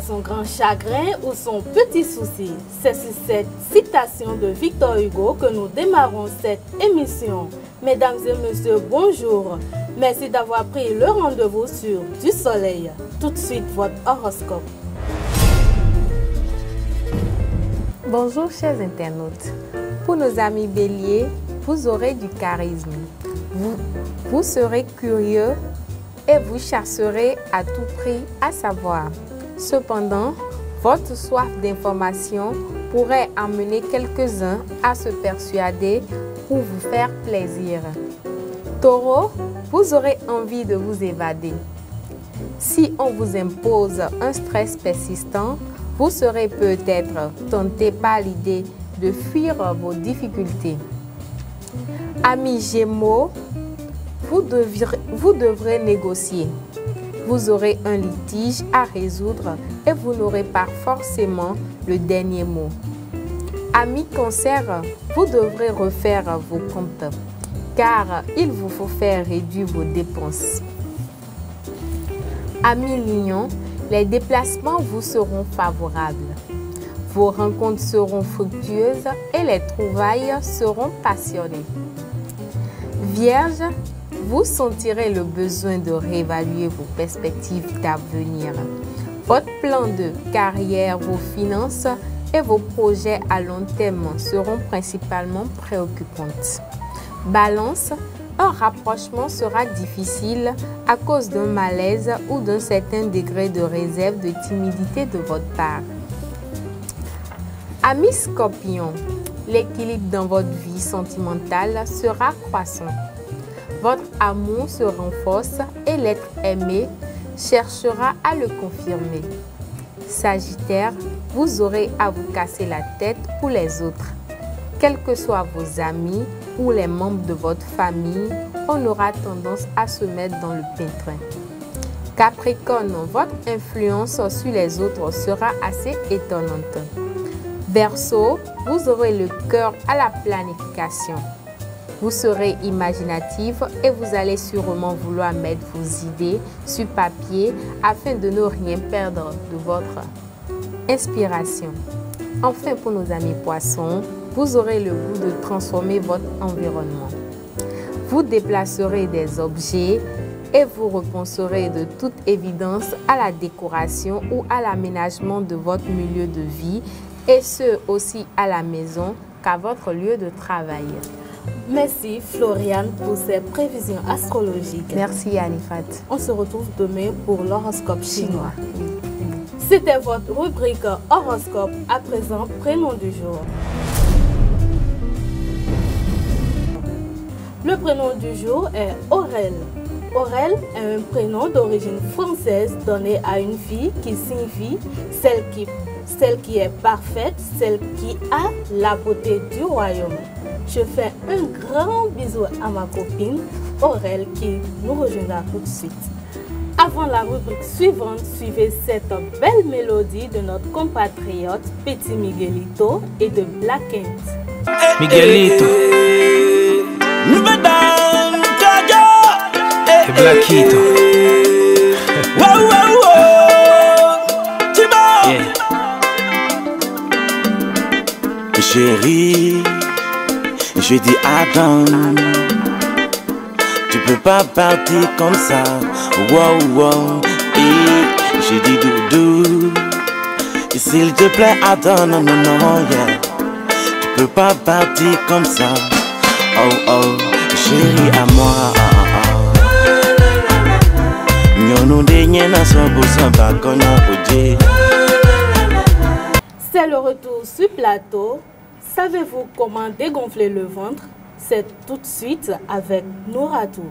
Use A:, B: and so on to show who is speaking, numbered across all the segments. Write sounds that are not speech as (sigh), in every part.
A: son grand chagrin ou son petit souci. C'est sur cette citation de Victor Hugo que nous démarrons cette émission. Mesdames et messieurs, bonjour. Merci d'avoir pris le rendez-vous sur Du Soleil. Tout de suite, votre horoscope.
B: Bonjour chers internautes. Pour nos amis béliers, vous aurez du charisme. Vous, vous serez curieux et vous chasserez à tout prix à savoir. Cependant, votre soif d'information pourrait amener quelques-uns à se persuader pour vous faire plaisir. Taureau, vous aurez envie de vous évader. Si on vous impose un stress persistant, vous serez peut-être tenté par l'idée de fuir vos difficultés. Amis Gémeaux, vous devrez, vous devrez négocier. Vous aurez un litige à résoudre et vous n'aurez pas forcément le dernier mot. Amis Cancer, vous devrez refaire vos comptes car il vous faut faire réduire vos dépenses. Amis Lion, les déplacements vous seront favorables. Vos rencontres seront fructueuses et les trouvailles seront passionnées. Vierge, vous sentirez le besoin de réévaluer vos perspectives d'avenir. Votre plan de carrière, vos finances et vos projets à long terme seront principalement préoccupantes. Balance, un rapprochement sera difficile à cause d'un malaise ou d'un certain degré de réserve, de timidité de votre part. Amis scorpion, l'équilibre dans votre vie sentimentale sera croissant. Votre amour se renforce et l'être aimé cherchera à le confirmer. Sagittaire, vous aurez à vous casser la tête pour les autres. Quels que soient vos amis ou les membres de votre famille, on aura tendance à se mettre dans le pétrin. Capricorne, votre influence sur les autres sera assez étonnante. Verseau, vous aurez le cœur à la planification. Vous serez imaginatif et vous allez sûrement vouloir mettre vos idées sur papier afin de ne rien perdre de votre inspiration. Enfin, pour nos amis poissons, vous aurez le goût de transformer votre environnement. Vous déplacerez des objets et vous repenserez de toute évidence à la décoration ou à l'aménagement de votre milieu de vie et ce aussi à la maison qu'à votre lieu de travail.
A: Merci Floriane pour ces prévisions astrologiques.
B: Merci Anifat.
A: On se retrouve demain pour l'horoscope chinois. C'était votre rubrique horoscope. À présent, prénom du jour. Le prénom du jour est Aurel. Aurel est un prénom d'origine française donné à une fille qui signifie celle qui, celle qui est parfaite, celle qui a la beauté du royaume. Je fais un grand bisou à ma copine Aurel qui nous rejoindra tout de suite. Avant la rubrique suivante, suivez cette belle mélodie de notre compatriote Petit Miguelito et de Black Ant.
C: Miguelito et Blackito. Yeah.
D: Chérie, je dis attends. Tu peux pas partir comme ça. Wow, wow. Et j'ai dit doudou. S'il te plaît, attends, non, non, non, yeah. Tu peux pas partir comme ça. Oh, oh, chérie à moi.
A: C'est le retour sur plateau. Savez-vous comment dégonfler le ventre? C'est tout de suite avec Nouratou.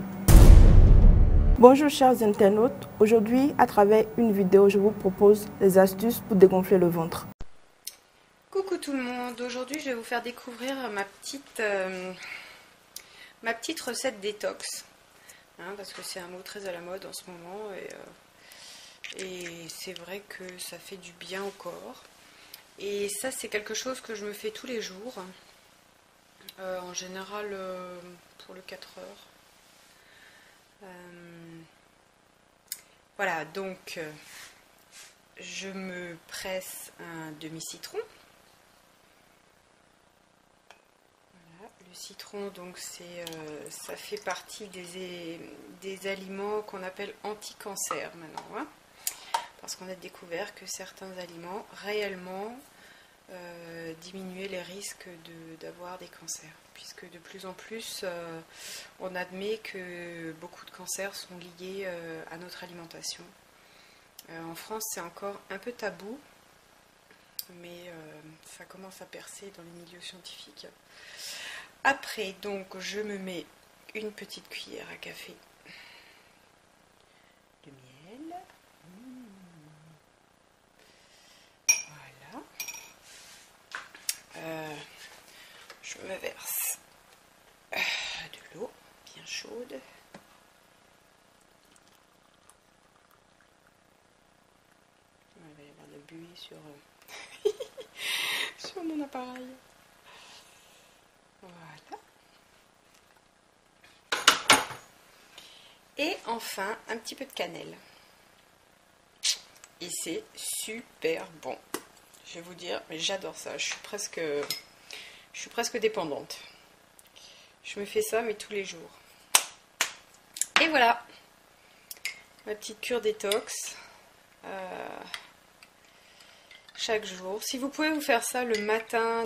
E: Bonjour chers internautes, aujourd'hui à travers une vidéo je vous propose des astuces pour dégonfler le ventre.
F: Coucou tout le monde, aujourd'hui je vais vous faire découvrir ma petite, euh, ma petite recette détox. Hein, parce que c'est un mot très à la mode en ce moment et, euh, et c'est vrai que ça fait du bien au corps. Et ça c'est quelque chose que je me fais tous les jours, euh, en général euh, pour le 4 heures. Euh, voilà, donc je me presse un demi-citron. le citron, donc c'est, ça fait partie des, des aliments qu'on appelle anti-cancer maintenant. Hein. Parce qu'on a découvert que certains aliments réellement euh, diminuaient les risques d'avoir des cancers. Puisque de plus en plus, euh, on admet que beaucoup de cancers sont liés à notre alimentation. en France, c'est encore un peu tabou, mais ça commence à percer dans les milieux scientifiques. Après, donc, je me mets une petite cuillère à café de miel. Voilà. Euh, euh, de l'eau bien chaude. Il va y avoir de la buée sur, euh, (laughs) sur mon appareil. Voilà. Et enfin, un petit peu de cannelle. Et c'est super bon. Je vais vous dire, mais j'adore ça. Je suis presque, je suis presque dépendante. Je me fais ça, mais tous les jours. Et voilà, ma petite cure détox. Euh, chaque jour. Si vous pouvez vous faire ça le matin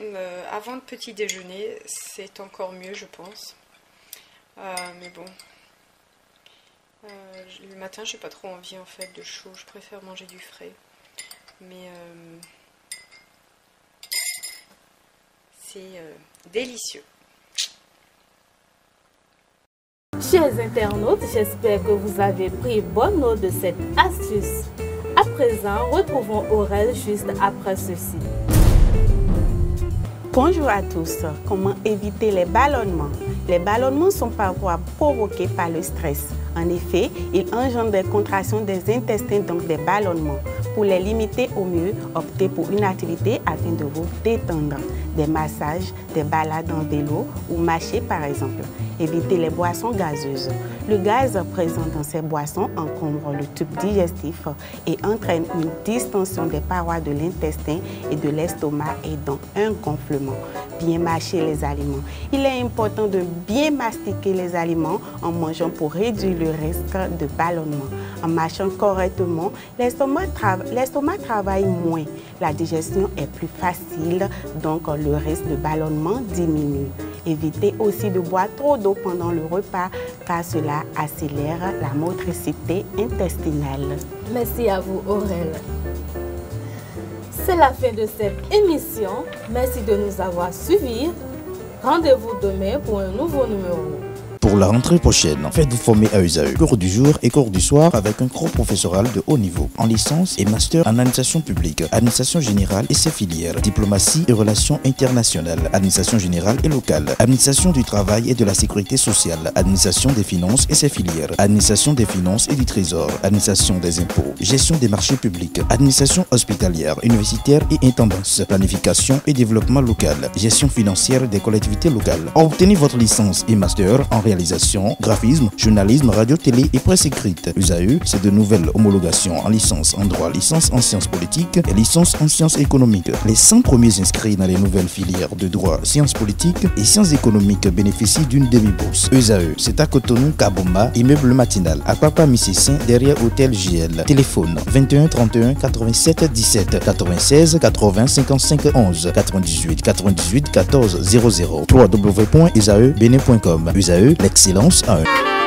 F: euh, avant le petit déjeuner, c'est encore mieux, je pense. Euh, mais bon, le matin, j'ai pas trop envie en fait de chaud. Je préfère manger du frais. Mais c'est délicieux.
A: Chers internautes, j'espère que vous avez pris bonne note de cette astuce. À présent, retrouvons Aurel juste après ceci.
G: Bonjour à tous. Comment éviter les ballonnements? Les ballonnements sont parfois provoqués par le stress. En effet, ils engendrent des contractions des intestins, donc des ballonnements. Pour les limiter au mieux, optez pour une activité afin de vous détendre. Des massages, des balades en vélo ou marcher par exemple. Évitez les boissons gazeuses. Le gaz présent dans ces boissons encombre le tube digestif et entraîne une distension des parois de l'intestin et de l'estomac et donc un gonflement. Bien mâcher les aliments. Il est important de bien mastiquer les aliments en mangeant pour réduire le risque de ballonnement. En mâchant correctement, l'estomac travaille moins. La digestion est plus facile, donc le risque de ballonnement diminue. Évitez aussi de boire trop d'eau pendant le repas car cela accélère la motricité intestinale.
A: Merci à vous Aurel. C'est la fin de cette émission. Merci de nous avoir suivis. Rendez-vous demain pour un nouveau numéro.
H: Pour la rentrée prochaine, faites-vous former à USAE. Cours du jour et cours du soir avec un cours professoral de haut niveau, en licence et master en administration publique, administration générale et ses filières, diplomatie et relations internationales, administration générale et locale, administration du travail et de la sécurité sociale, administration des finances et ses filières, administration des finances et du trésor, administration des impôts, gestion des marchés publics, administration hospitalière, universitaire et intendance, planification et développement local, gestion financière des collectivités locales. Obtenez votre licence et master en graphisme, journalisme, radio, télé et presse écrite. USAE, c'est de nouvelles homologations en licence en droit, licence en sciences politiques et licence en sciences économiques. Les 100 premiers inscrits dans les nouvelles filières de droit, sciences politiques et sciences économiques bénéficient d'une demi-bourse. USAE, c'est à Cotonou, Kabomba, immeuble matinal, à Papa Mississin, derrière Hôtel JL. Téléphone 21 31 87 17 96 80 55 11 98 98 14 00 www.isaebenin.com USAE l'excellence 1.